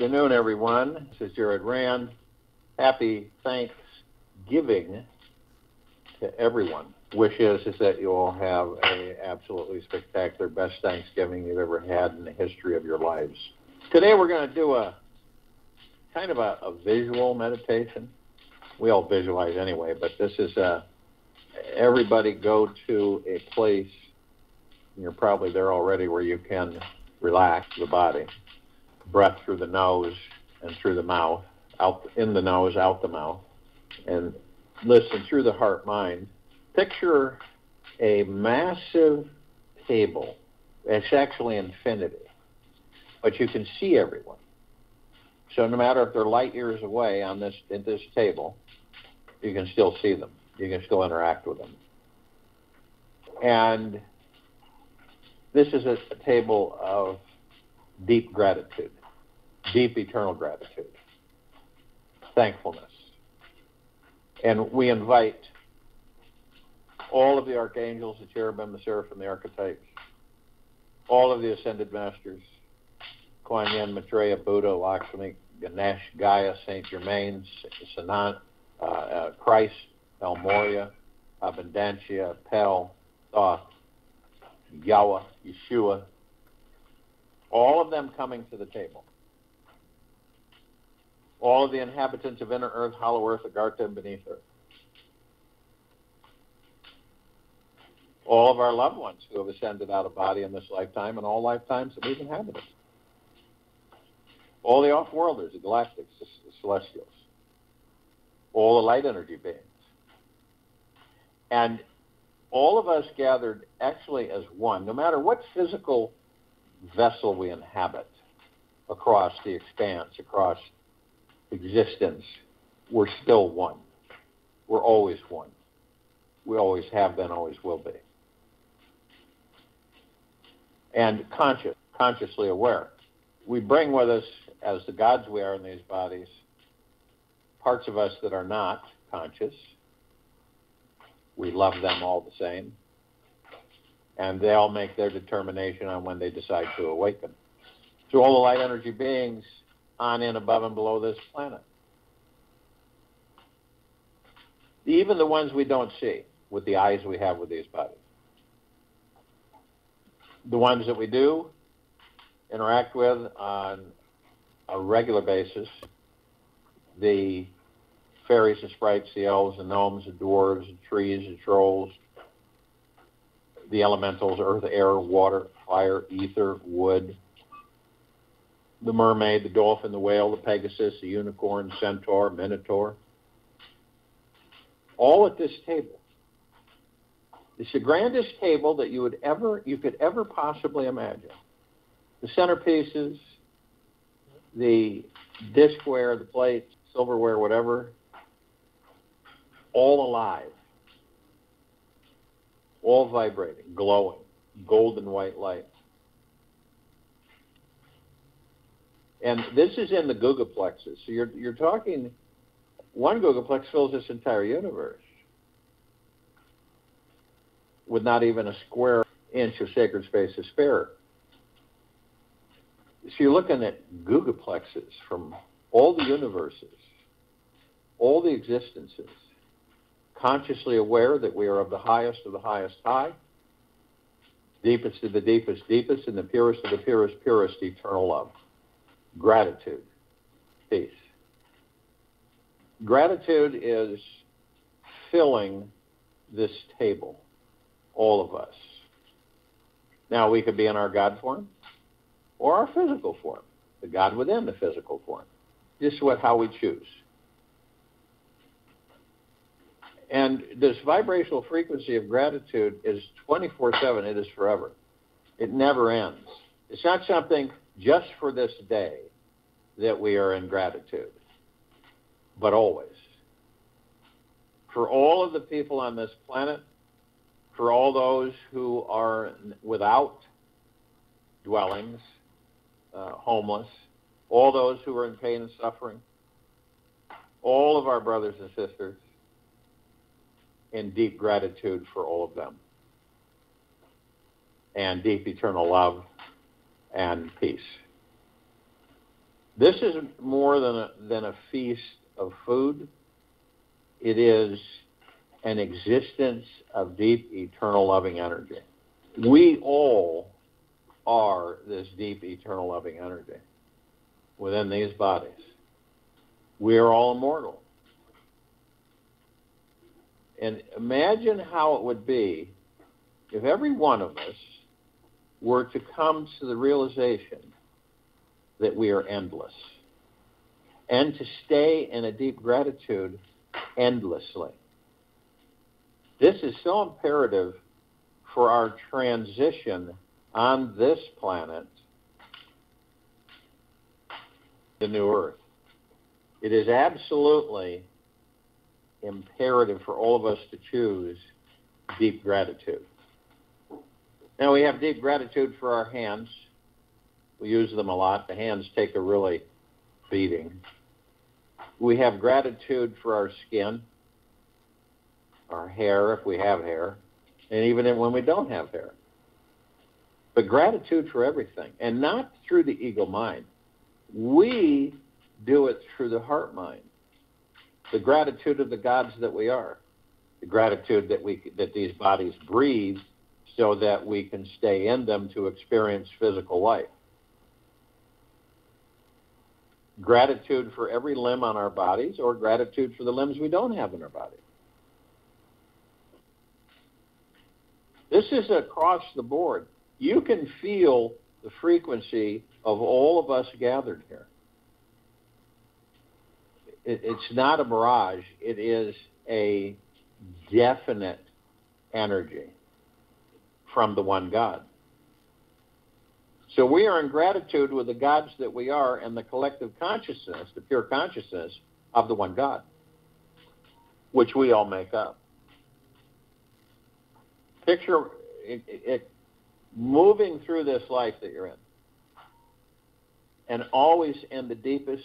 afternoon, everyone. This is Jared Rand. Happy Thanksgiving to everyone. Wish is, is that you all have a absolutely spectacular, best Thanksgiving you've ever had in the history of your lives. Today we're going to do a kind of a, a visual meditation. We all visualize anyway, but this is a everybody go to a place. You're probably there already where you can relax the body breath through the nose and through the mouth, out in the nose, out the mouth, and listen through the heart mind. Picture a massive table. It's actually infinity, but you can see everyone. So no matter if they're light years away on this at this table, you can still see them. You can still interact with them. And this is a, a table of deep gratitude deep eternal gratitude, thankfulness. And we invite all of the archangels, the cherubim, the seraphim, the archetypes, all of the ascended masters, Kuan Yin, Maitreya, Buddha, Lakshmi, Ganesh, Gaia, Saint Germain, Sanat, uh, uh, Christ, El Morya, Abundantia, Pel, Thoth, Yahweh, Yeshua, all of them coming to the table all of the inhabitants of inner earth, hollow earth, Agartha, and beneath earth. All of our loved ones who have ascended out of body in this lifetime and all lifetimes that we've inhabited. All the off-worlders, the galactics, the celestials. All the light energy beings. And all of us gathered actually as one, no matter what physical vessel we inhabit across the expanse, across existence, we're still one. We're always one. We always have been, always will be. And conscious, consciously aware. We bring with us, as the gods we are in these bodies, parts of us that are not conscious. We love them all the same. And they all make their determination on when they decide to awaken. So all the light energy beings on in above and below this planet. Even the ones we don't see with the eyes we have with these bodies. The ones that we do interact with on a regular basis, the fairies and sprites, the elves and gnomes, and dwarves, the trees, and trolls, the elementals, earth, air, water, fire, ether, wood, the mermaid, the dolphin, the whale, the pegasus, the unicorn, centaur, minotaur, all at this table. It's the grandest table that you would ever you could ever possibly imagine. The centerpieces, the dishware, the plates, silverware, whatever, all alive, all vibrating, glowing, golden white light. And this is in the gigaplexes. So you're, you're talking, one gigaplex fills this entire universe with not even a square inch of sacred space to spare. So you're looking at gigaplexes from all the universes, all the existences, consciously aware that we are of the highest of the highest high, deepest of the deepest deepest, and the purest of the purest purest eternal love gratitude, peace. Gratitude is filling this table, all of us. Now, we could be in our God form or our physical form, the God within the physical form. This is what how we choose. And this vibrational frequency of gratitude is 24 7. It is forever. It never ends. It's not something just for this day that we are in gratitude, but always. For all of the people on this planet, for all those who are without dwellings, uh, homeless, all those who are in pain and suffering, all of our brothers and sisters, in deep gratitude for all of them, and deep eternal love and peace. This is more than a, than a feast of food. It is an existence of deep, eternal, loving energy. We all are this deep, eternal, loving energy within these bodies. We are all immortal. And imagine how it would be if every one of us were to come to the realization that we are endless and to stay in a deep gratitude endlessly. This is so imperative for our transition on this planet, the new earth. It is absolutely imperative for all of us to choose deep gratitude. Now, we have deep gratitude for our hands. We use them a lot. The hands take a really beating. We have gratitude for our skin, our hair, if we have hair, and even when we don't have hair. But gratitude for everything, and not through the ego mind. We do it through the heart mind. The gratitude of the gods that we are, the gratitude that we that these bodies breathe, so that we can stay in them to experience physical life. Gratitude for every limb on our bodies, or gratitude for the limbs we don't have in our body. This is across the board. You can feel the frequency of all of us gathered here it's not a mirage. It is a definite energy from the one God. So we are in gratitude with the gods that we are and the collective consciousness, the pure consciousness of the one God, which we all make up. Picture it, it moving through this life that you're in, and always in the deepest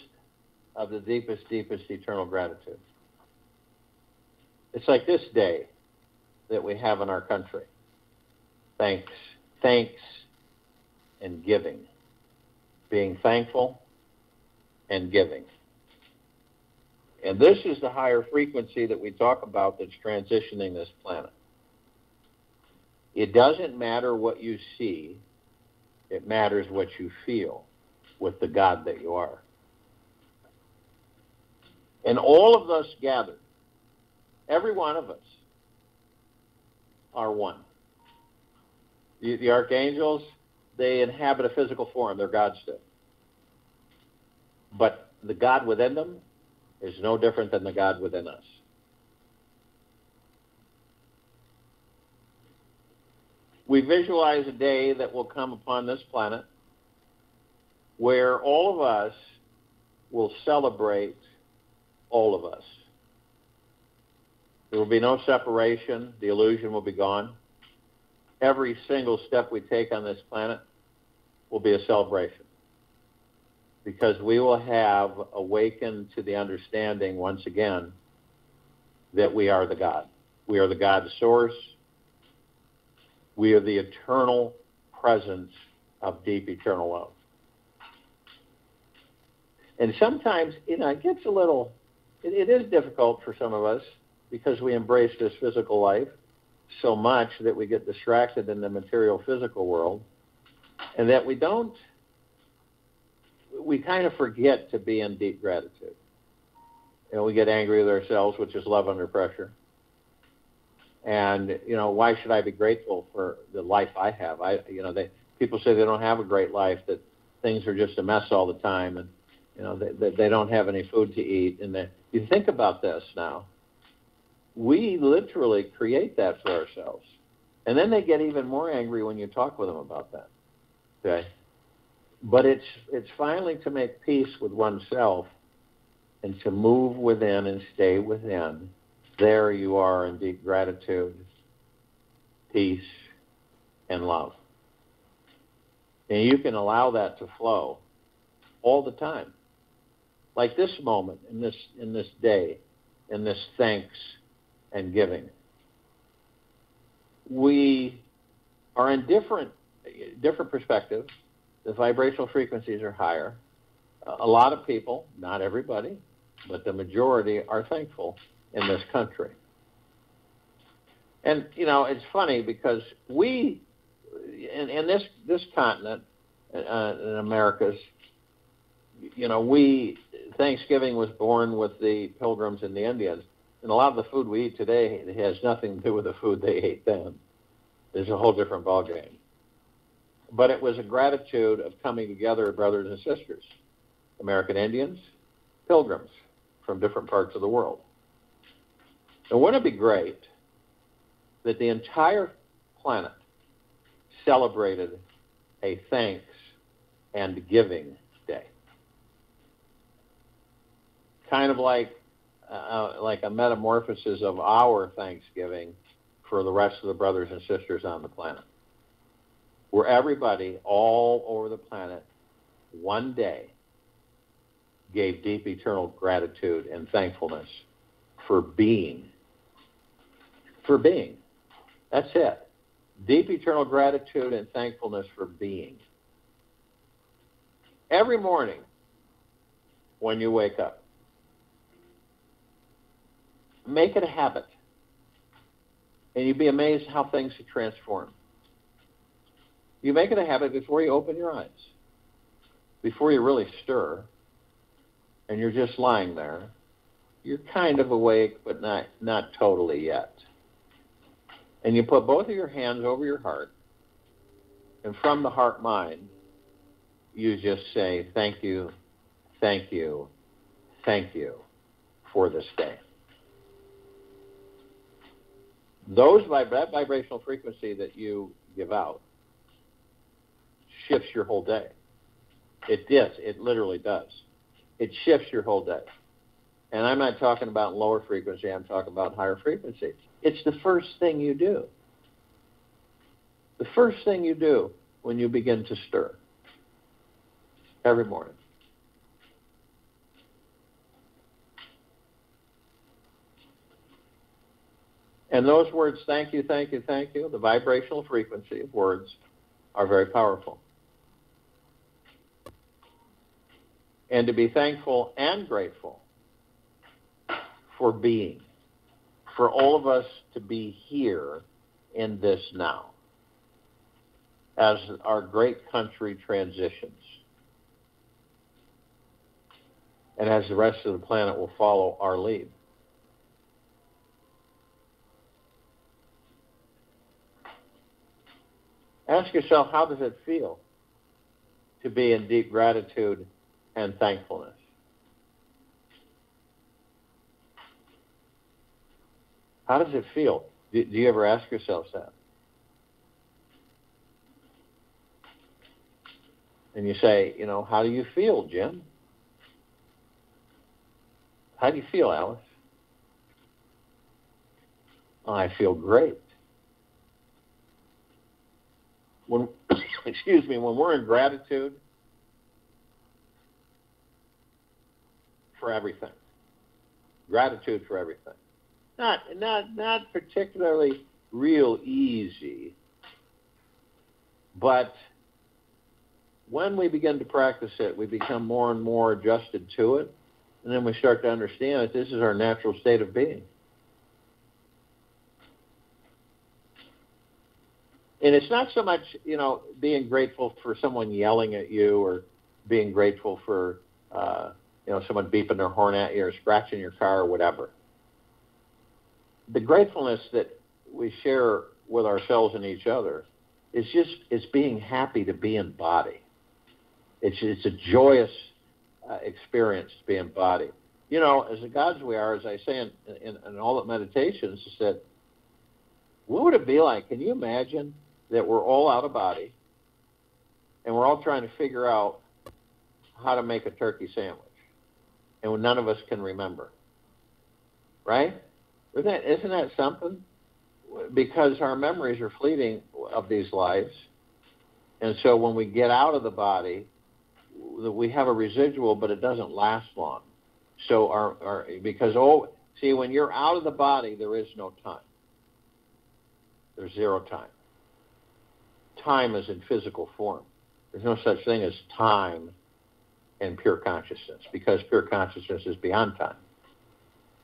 of the deepest, deepest eternal gratitude. It's like this day that we have in our country. Thanks, thanks, and giving. Being thankful and giving. And this is the higher frequency that we talk about that's transitioning this planet. It doesn't matter what you see, it matters what you feel with the God that you are. And all of us gathered, every one of us, are one. The, the archangels, they inhabit a physical form, they're gods still. But the God within them is no different than the God within us. We visualize a day that will come upon this planet where all of us will celebrate all of us. There will be no separation. The illusion will be gone. Every single step we take on this planet will be a celebration because we will have awakened to the understanding once again that we are the God. We are the God source. We are the eternal presence of deep eternal love. And sometimes, you know, it gets a little it, it is difficult for some of us because we embrace this physical life so much that we get distracted in the material physical world and that we don't we kind of forget to be in deep gratitude. Know we get angry with ourselves which is love under pressure. And you know why should i be grateful for the life i have? I you know they people say they don't have a great life that things are just a mess all the time and you know they, they don't have any food to eat. And they, you think about this now we literally create that for ourselves. And then they get even more angry when you talk with them about that. Okay? But it's it's finally to make peace with oneself and to move within and stay within. There you are in deep gratitude peace and love. And you can allow that to flow all the time. Like this moment in this in this day, in this thanks and giving. We are in different different perspectives. The vibrational frequencies are higher. a lot of people, not everybody, but the majority are thankful in this country. And you know, it's funny because we, in, in this this continent, uh, in Americas, you know, we Thanksgiving was born with the Pilgrims and the Indians, and a lot of the food we eat today has nothing to do with the food they ate then. There's a whole different ballgame. But it was a gratitude of coming together, brothers and sisters, American Indians, Pilgrims from different parts of the world. And wouldn't it be great that the entire planet celebrated a thanks and giving day? Kind of like uh, like a metamorphosis of our Thanksgiving for the rest of the brothers and sisters on the planet, where everybody all over the planet one day gave deep eternal gratitude and thankfulness for being. For being. That's it. Deep eternal gratitude and thankfulness for being. Every morning when you wake up, make it a habit. And you'd be amazed how things have transformed. You make it a habit before you open your eyes, before you really stir, and you're just lying there. You're kind of awake, but not, not totally yet. And you put both of your hands over your heart, and from the heart mind, you just say, Thank you, thank you, thank you for this day. Those that vibrational frequency that you give out shifts your whole day. It does. It literally does. It shifts your whole day. And I'm not talking about lower frequency. I'm talking about higher frequency. It's the first thing you do. The first thing you do when you begin to stir every morning. And those words, thank you, thank you, thank you, the vibrational frequency of words are very powerful. And to be thankful and grateful for being, for all of us to be here in this now as our great country transitions. And as the rest of the planet will follow our lead. Ask yourself, how does it feel to be in deep gratitude and thankfulness? How does it feel? Do, do you ever ask yourself that? And you say, you know, how do you feel, Jim? How do you feel, Alice? I feel great when excuse me, when we're in gratitude for everything. Gratitude for everything. Not not not particularly real easy, but when we begin to practice it, we become more and more adjusted to it, and then we start to understand that this is our natural state of being. And it's not so much you know being grateful for someone yelling at you or being grateful for uh, you know someone beeping their horn at you or scratching your car or whatever. The gratefulness that we share with ourselves and each other is just it's being happy to be in body. It's it's a joyous uh, experience to be in body. You know, as the gods we are, as I say in, in, in all the meditations, is that what would it be like? Can you imagine that we're all out of body and we're all trying to figure out how to make a turkey sandwich. And none of us can remember. Right? Isn't that, isn't that something? Because our memories are fleeting of these lives. And so when we get out of the body, we have a residual, but it doesn't last long. So our, our because oh, see, when you're out of the body, there is no time. There's zero time time is in physical form. There's no such thing as time and pure consciousness because pure consciousness is beyond time.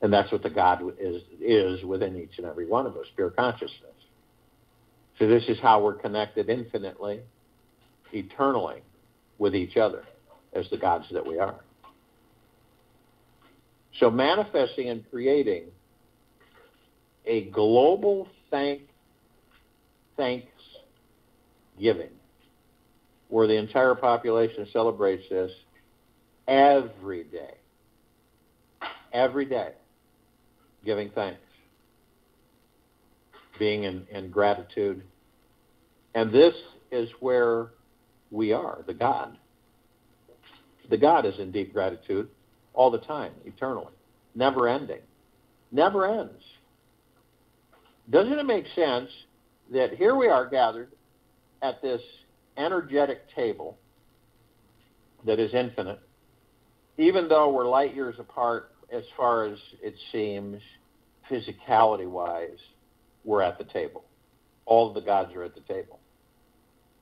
And that's what the God is, is within each and every one of us, pure consciousness. So this is how we're connected infinitely, eternally with each other as the gods that we are. So manifesting and creating a global thank thanks giving where the entire population celebrates this every day. Every day. Giving thanks. Being in, in gratitude. And this is where we are, the God. The God is in deep gratitude all the time, eternally, never ending. Never ends. Doesn't it make sense that here we are gathered at this energetic table that is infinite, even though we're light years apart as far as it seems, physicality wise, we're at the table. All the gods are at the table.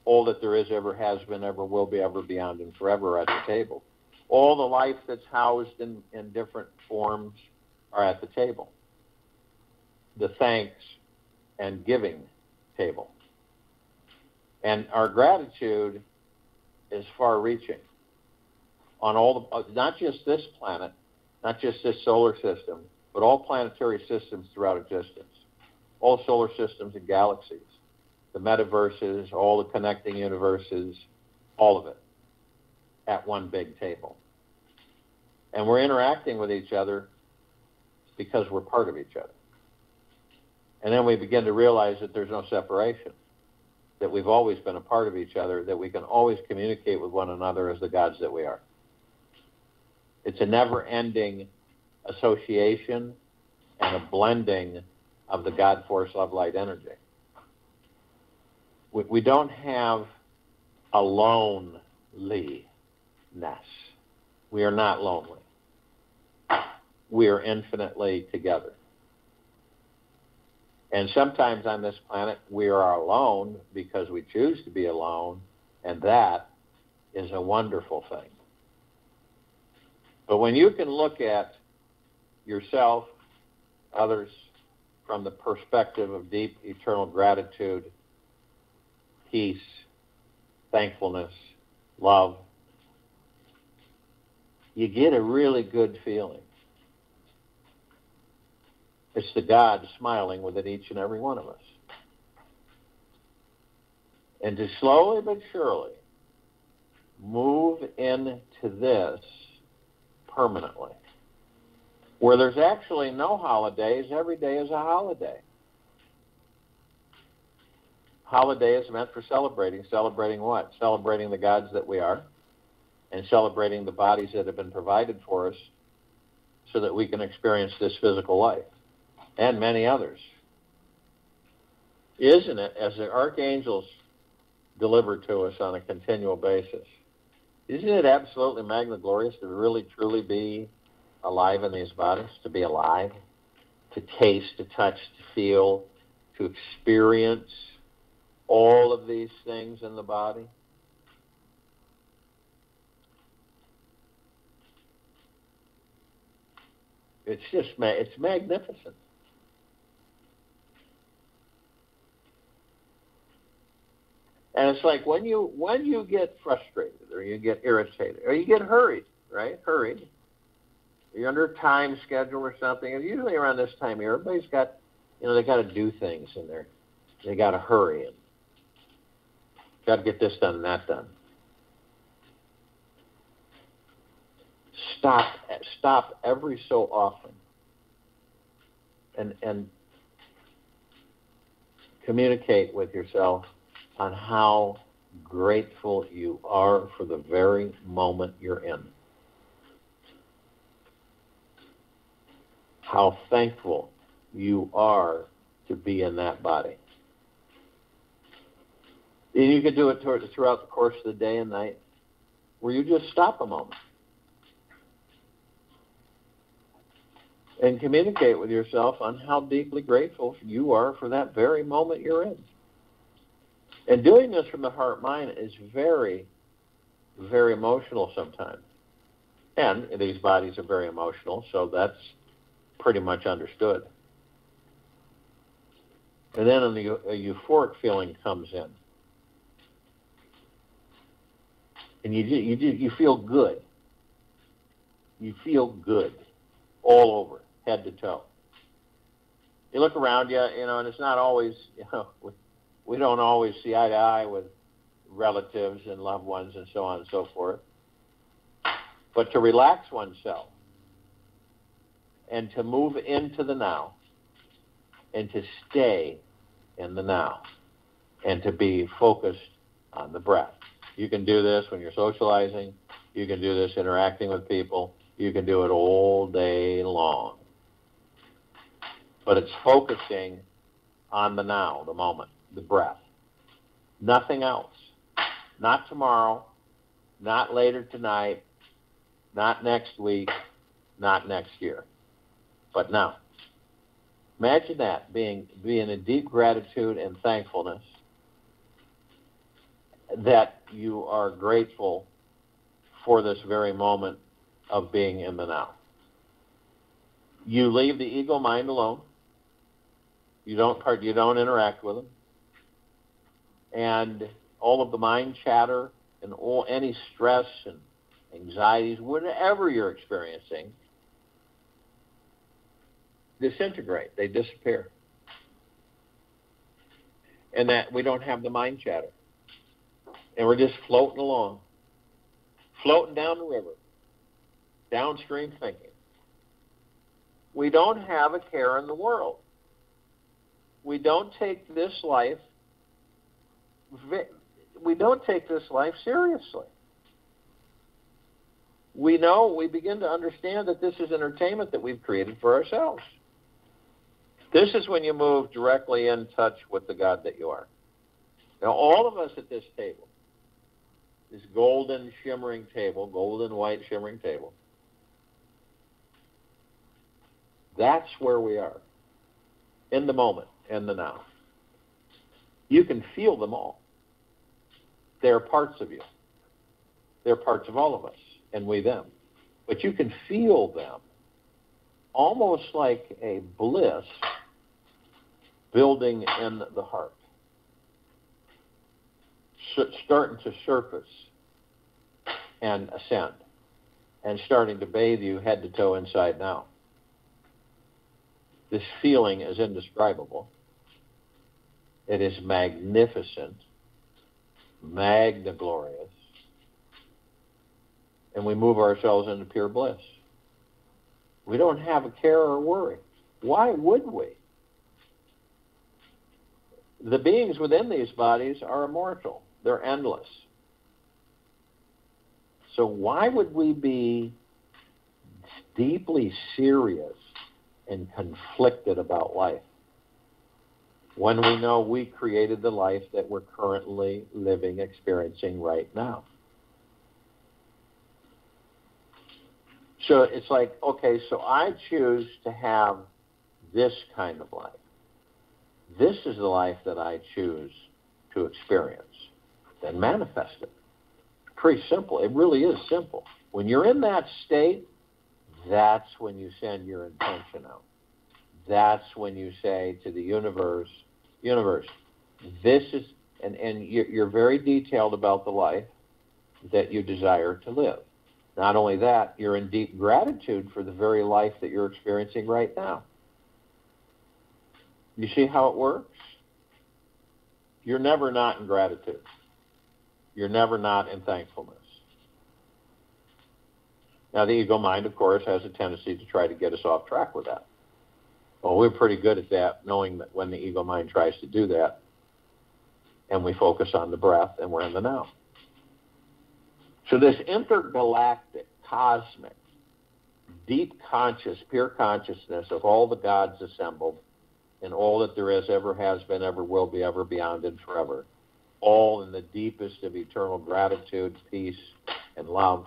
All that there is, ever has been, ever will be, ever beyond, and forever are at the table. All the life that's housed in, in different forms are at the table. The thanks and giving table. And our gratitude is far reaching on all the, uh, not just this planet, not just this solar system, but all planetary systems throughout existence, all solar systems and galaxies, the metaverses, all the connecting universes, all of it at one big table. And we're interacting with each other because we're part of each other. And then we begin to realize that there's no separation that we've always been a part of each other, that we can always communicate with one another as the gods that we are. It's a never ending association and a blending of the God force, love, light, energy. We, we don't have a loneliness. We are not lonely. We are infinitely together. And sometimes on this planet, we are alone because we choose to be alone, and that is a wonderful thing. But when you can look at yourself, others, from the perspective of deep eternal gratitude, peace, thankfulness, love, you get a really good feeling. It's the God smiling within each and every one of us. And to slowly but surely move into this permanently, where there's actually no holidays, every day is a holiday. Holiday is meant for celebrating. Celebrating what? Celebrating the gods that we are and celebrating the bodies that have been provided for us so that we can experience this physical life and many others. Isn't it, as the archangels deliver to us on a continual basis, isn't it absolutely magna glorious to really truly be alive in these bodies, to be alive, to taste, to touch, to feel, to experience all of these things in the body? It's just it's magnificent. And it's like when you when you get frustrated or you get irritated or you get hurried, right? Hurried. You're under time schedule or something. And usually around this time everybody's got you know, they gotta do things and they're They gotta hurry and gotta get this done and that done. Stop stop every so often and and communicate with yourself on how grateful you are for the very moment you're in. How thankful you are to be in that body. And you can do it throughout the course of the day and night where you just stop a moment and communicate with yourself on how deeply grateful you are for that very moment you're in. And doing this from the heart mind is very, very emotional sometimes. And these bodies are very emotional, so that's pretty much understood. And then a euphoric feeling comes in. And you, you, you feel good. You feel good all over, head to toe. You look around you, you know, and it's not always, you know, we, don't always see eye to eye with relatives and loved ones and so on and so forth. But to relax oneself and to move into the now and to stay in the now and to be focused on the breath. You can do this when you're socializing. You can do this interacting with people. You can do it all day long. But it's focusing on the now, the moment, the breath. Nothing else. Not tomorrow, not later tonight, not next week, not next year, but now. Imagine that being being in deep gratitude and thankfulness that you are grateful for this very moment of being in the now. You leave the ego mind alone. You don't part, you don't interact with them. And all of the mind chatter and all any stress and anxieties, whatever you're experiencing, disintegrate, they disappear. And that we don't have the mind chatter. And we're just floating along, floating down the river, downstream thinking. We don't have a care in the world. We don't take this life we don't take this life seriously. We know, we begin to understand that this is entertainment that we've created for ourselves. This is when you move directly in touch with the God that you are. Now, all of us at this table, this golden shimmering table, golden white shimmering table, that's where we are in the moment, in the now. You can feel them all. They're parts of you. They're parts of all of us, and we them. But you can feel them almost like a bliss building in the heart, starting to surface and ascend, and starting to bathe you head to toe inside now. This feeling is indescribable. It is magnificent, magna glorious, and we move ourselves into pure bliss. We don't have a care or worry. Why would we? The beings within these bodies are immortal, they're endless. So, why would we be deeply serious and conflicted about life when we know we created the life that we're currently living, experiencing right now? So it's like, okay, so I choose to have this kind of life. This is the life that I choose to experience. Then manifest it. Pretty simple. It really is simple. When you're in that state, that's when you send your intention out. That's when you say to the universe, universe, this is, and, and you're, you're very detailed about the life that you desire to live. Not only that, you're in deep gratitude for the very life that you're experiencing right now. You see how it works? You're never not in gratitude. You're never not in thankfulness. Now, the ego mind, of course, has a tendency to try to get us off track with that. Well, we're pretty good at that, knowing that when the ego mind tries to do that, and we focus on the breath and we're in the now. So, this intergalactic, cosmic, deep conscious, pure consciousness of all the gods assembled and all that there is, ever has been, ever will be, ever beyond, and forever, all in the deepest of eternal gratitude, peace, and love,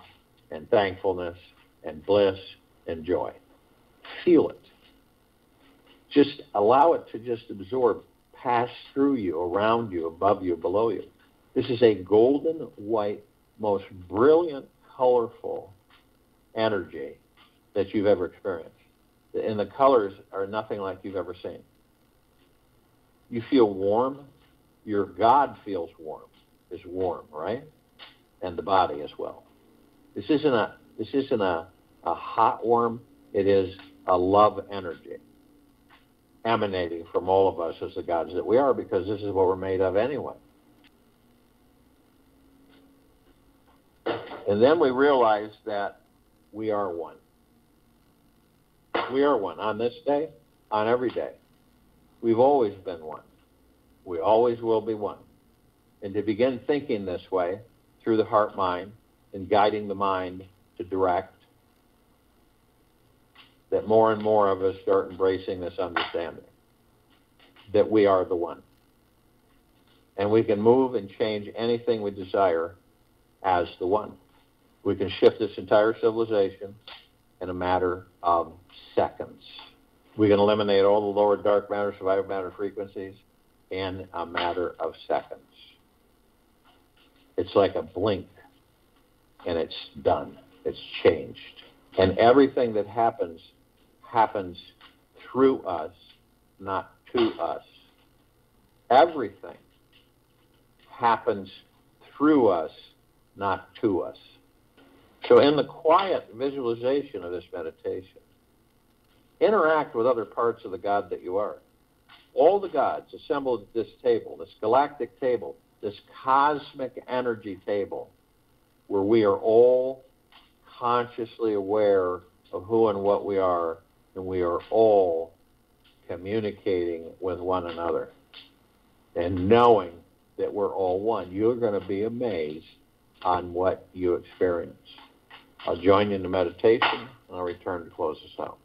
and thankfulness, and bliss, and joy. Feel it. Just allow it to just absorb, pass through you, around you, above you, below you. This is a golden white most brilliant, colorful, energy that you've ever experienced. And the colors are nothing like you've ever seen. You feel warm. Your God feels warm, is warm, right? And the body as well. This isn't a this isn't a, a hot warm. It is a love energy emanating from all of us as the gods that we are because this is what we're made of anyway. And then we realize that we are one. We are one on this day, on every day. We've always been one. We always will be one. And to begin thinking this way through the heart mind and guiding the mind to direct, that more and more of us start embracing this understanding that we are the one. And we can move and change anything we desire as the one. We can shift this entire civilization in a matter of seconds. We can eliminate all the lower dark matter, survival matter frequencies in a matter of seconds. It's like a blink, and it's done. It's changed. And everything that happens happens through us, not to us. Everything happens through us, not to us. So, in the quiet visualization of this meditation, interact with other parts of the God that you are. All the gods assembled at this table, this galactic table, this cosmic energy table, where we are all consciously aware of who and what we are, and we are all communicating with one another and knowing that we're all one. You're going to be amazed on what you experience. I'll join you in the meditation and I'll return to close this out.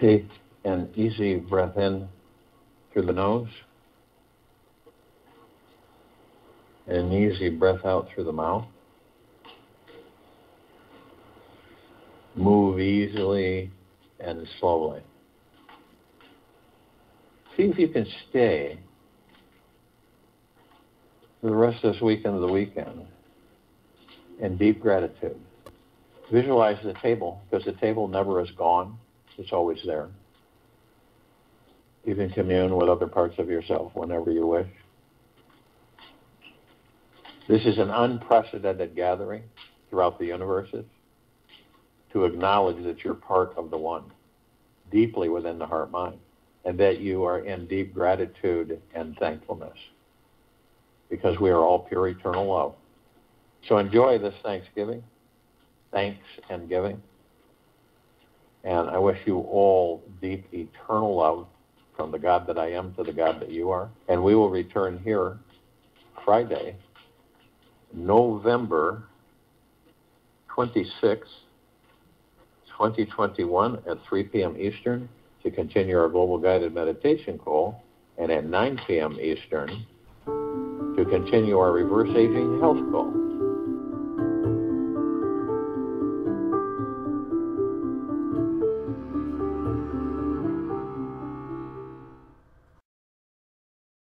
Take an easy breath in through the nose. And an easy breath out through the mouth. Move easily and slowly. See if you can stay for the rest of this weekend of the weekend in deep gratitude. Visualize the table because the table never is gone, it's always there. You can commune with other parts of yourself whenever you wish. This is an unprecedented gathering throughout the universes to acknowledge that you're part of the one, deeply within the heart mind, and that you are in deep gratitude and thankfulness because we are all pure eternal love. So enjoy this Thanksgiving, thanks and giving. And I wish you all deep eternal love from the God that I am to the God that you are. And we will return here Friday, November 26th, 2021 at 3 p.m. Eastern to continue our global guided meditation call, and at 9 p.m. Eastern to continue our reverse aging health call.